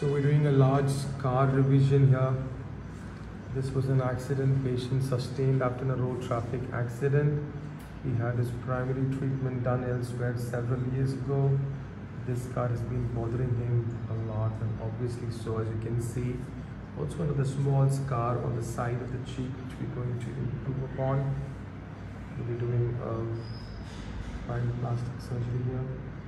So we're doing a large scar revision here. This was an accident patient sustained after a road traffic accident. He had his primary treatment done elsewhere several years ago. This scar has been bothering him a lot and obviously so as you can see. Also another small scar on the side of the cheek which we're going to improve upon. We'll be doing a fine plastic surgery here.